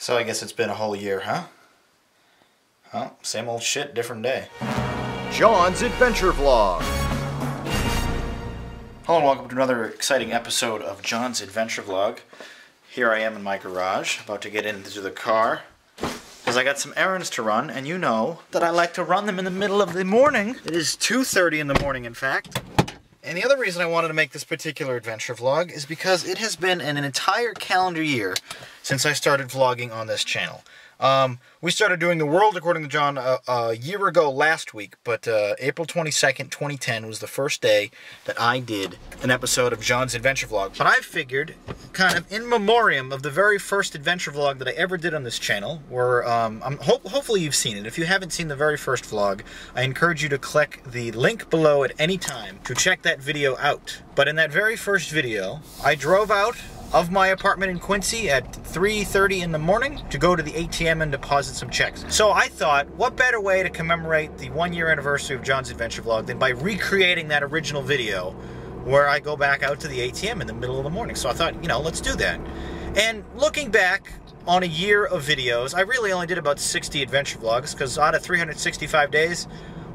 So I guess it's been a whole year, huh? Well, same old shit, different day. Jon's Adventure Vlog. Hello and welcome to another exciting episode of Jon's Adventure Vlog. Here I am in my garage, about to get into the car. Because I got some errands to run, and you know that I like to run them in the middle of the morning. It is 2.30 in the morning, in fact. And the other reason I wanted to make this particular adventure vlog is because it has been an entire calendar year since I started vlogging on this channel. Um, we started doing the world according to Jon a, a year ago last week, but uh, April 22nd, 2010 was the first day that I did an episode of Jon's Adventure Vlog. But I figured, kind of in memoriam of the very first adventure vlog that I ever did on this channel, where um, I'm, ho hopefully you've seen it. If you haven't seen the very first vlog, I encourage you to click the link below at any time to check that video out. But in that very first video, I drove out of my apartment in Quincy at 3.30 in the morning to go to the ATM and deposit some checks. So I thought, what better way to commemorate the one year anniversary of Jon's Adventure Vlog than by recreating that original video where I go back out to the ATM in the middle of the morning. So I thought, you know, let's do that. And looking back on a year of videos, I really only did about 60 adventure vlogs because out of 365 days,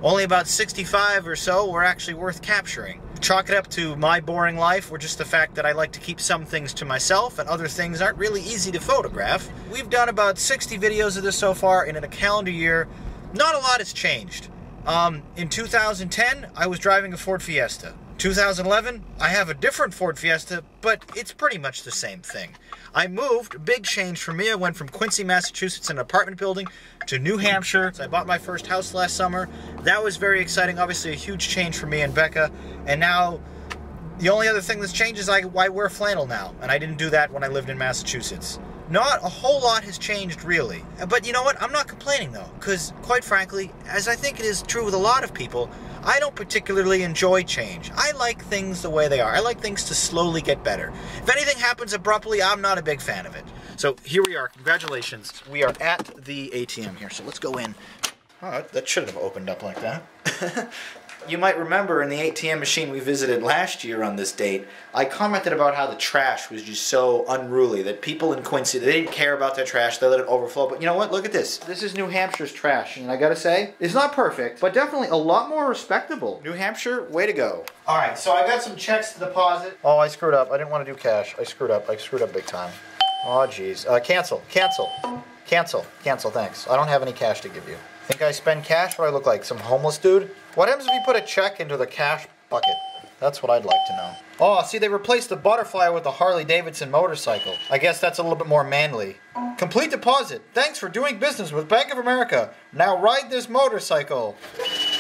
only about 65 or so were actually worth capturing. Chalk it up to my boring life or just the fact that I like to keep some things to myself and other things aren't really easy to photograph. We've done about 60 videos of this so far and in a calendar year, not a lot has changed. Um, in 2010, I was driving a Ford Fiesta. 2011, I have a different Ford Fiesta, but it's pretty much the same thing. I moved, big change for me. I went from Quincy, Massachusetts, an apartment building, to New Hampshire. So I bought my first house last summer. That was very exciting. Obviously, a huge change for me and Becca. And now, the only other thing that's changed is I, I wear flannel now, and I didn't do that when I lived in Massachusetts. Not a whole lot has changed, really. But you know what? I'm not complaining, though, because, quite frankly, as I think it is true with a lot of people, I don't particularly enjoy change. I like things the way they are. I like things to slowly get better. If anything happens abruptly, I'm not a big fan of it. So here we are. Congratulations. We are at the ATM here. So let's go in. Oh, that shouldn't have opened up like that. You might remember in the ATM machine we visited last year on this date, I commented about how the trash was just so unruly that people in Quincy, they didn't care about their trash, they let it overflow. But you know what? Look at this. This is New Hampshire's trash, and I gotta say, it's not perfect, but definitely a lot more respectable. New Hampshire, way to go. All right, so I got some checks to deposit. Oh, I screwed up. I didn't want to do cash. I screwed up. I screwed up big time. Oh, jeez. Uh, cancel. Cancel. Cancel. Cancel, thanks. I don't have any cash to give you. Think I spend cash? What I look like? Some homeless dude? What happens if you put a check into the cash bucket? That's what I'd like to know. Oh, see, they replaced the butterfly with the Harley Davidson motorcycle. I guess that's a little bit more manly. Complete deposit. Thanks for doing business with Bank of America. Now ride this motorcycle.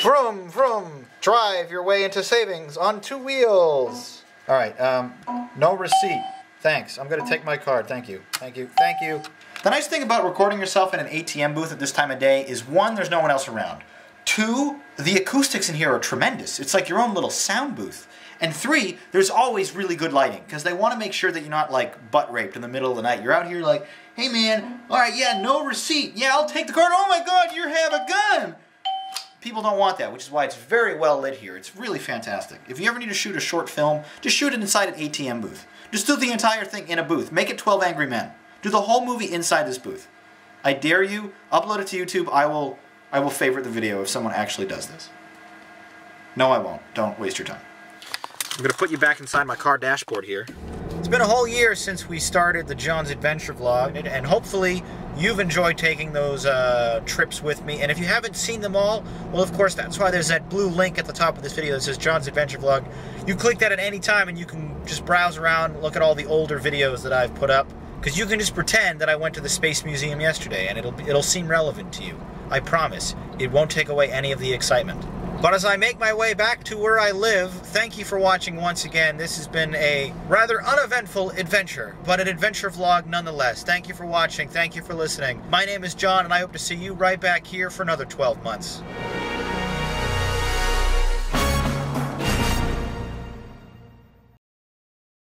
Vroom, vroom. Drive your way into savings on two wheels. All right, um, no receipt. Thanks. I'm going to oh. take my card. Thank you. Thank you. Thank you. The nice thing about recording yourself in an ATM booth at this time of day is one, there's no one else around. Two, the acoustics in here are tremendous. It's like your own little sound booth. And three, there's always really good lighting because they want to make sure that you're not like butt raped in the middle of the night. You're out here like, hey man, all right, yeah, no receipt. Yeah, I'll take the card. Oh my God, you have a gun. People don't want that, which is why it's very well lit here. It's really fantastic. If you ever need to shoot a short film, just shoot it inside an ATM booth. Just do the entire thing in a booth. Make it 12 Angry Men. Do the whole movie inside this booth. I dare you, upload it to YouTube. I will I will favorite the video if someone actually does this. No, I won't. Don't waste your time. I'm going to put you back inside my car dashboard here. It's been a whole year since we started the Jon's Adventure vlog, and hopefully you've enjoyed taking those uh, trips with me. And if you haven't seen them all, well, of course, that's why there's that blue link at the top of this video that says Jon's Adventure Vlog. You click that at any time, and you can just browse around, look at all the older videos that I've put up. Because you can just pretend that I went to the Space Museum yesterday, and it'll, it'll seem relevant to you. I promise. It won't take away any of the excitement. But as I make my way back to where I live, thank you for watching once again. This has been a rather uneventful adventure, but an adventure vlog nonetheless. Thank you for watching. Thank you for listening. My name is Jon, and I hope to see you right back here for another 12 months.